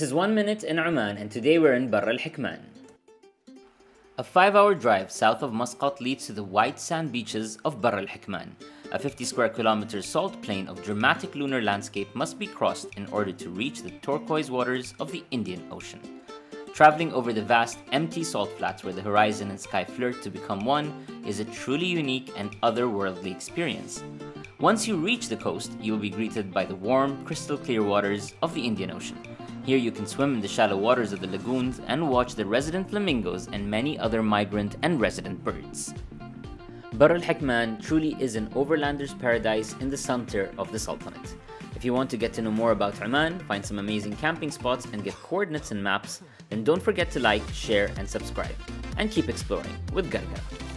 This is One Minute in Oman and today we're in Barr al-Hikman. A 5-hour drive south of Muscat leads to the white sand beaches of Barr al-Hikman. A 50 square kilometer salt plain of dramatic lunar landscape must be crossed in order to reach the turquoise waters of the Indian Ocean. Traveling over the vast, empty salt flats where the horizon and sky flirt to become one is a truly unique and otherworldly experience. Once you reach the coast, you will be greeted by the warm, crystal clear waters of the Indian Ocean. Here you can swim in the shallow waters of the lagoons and watch the resident flamingos and many other migrant and resident birds. Barr al-Hikman truly is an overlander's paradise in the center of the Sultanate. If you want to get to know more about Oman, find some amazing camping spots and get coordinates and maps, then don't forget to like, share and subscribe. And keep exploring with Gargar.